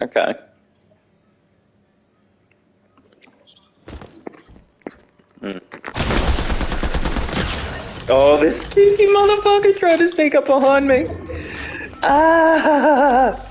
Okay. Hmm. Oh, this sneaky motherfucker tried to sneak up behind me. Ah!